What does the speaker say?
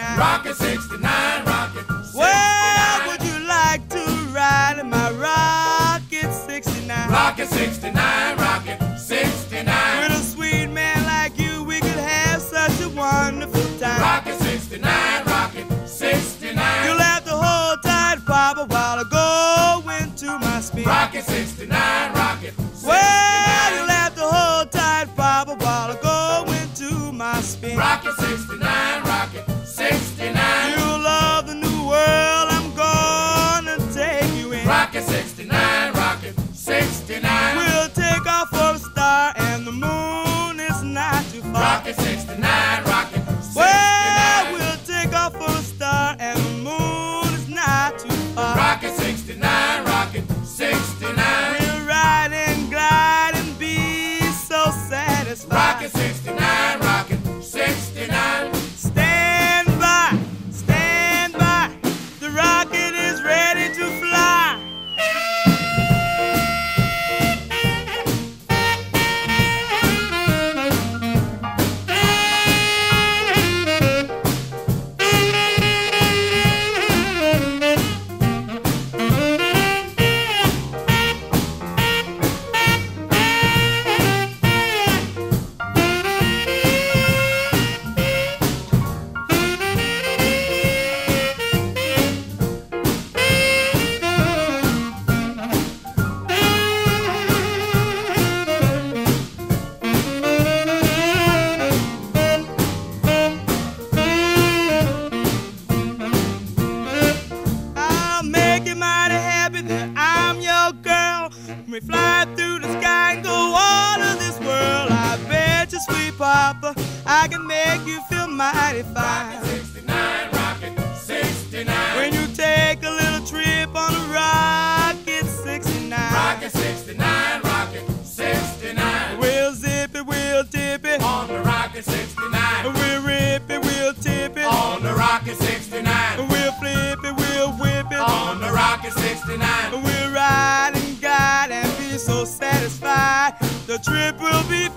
69. Rocket 69, Rocket 69. Where would you like to ride in my Rocket 69? Rocket 69, Rocket 69. With a sweet man like you, we could have such a wonderful time. Rocket 69, Rocket 69. You'll have to hold tight, Papa, while I go into my speed. Rocket 69, Rocket 69. Well, you'll have to hold tight, Papa, while I go into my speed. Rocket 69, Rocket 69. You'll love the new world I'm gonna take you in. Rocket 69, Rocket 69. We'll take off for a star, and the moon is not too far. Rocket 69, Rocket 69. Well, we'll take off for a star, and the moon is not too far. Rocket 69, Rocket 69. We'll ride and glide and be so satisfied. Rocket 69, happy that I'm your girl. When we fly through the sky and go all of this world, I bet you, sweet papa, I can make you feel mighty fine. 69, Rocket 69. When you take a little trip on a rocket 69, Rocket 69, Rocket 69. we'll zip it, we'll tip it, On the Rocket 69. we'll rip it, we'll tip it, On the Rocket 69. 69. We'll ride and guide and be so satisfied. The trip will be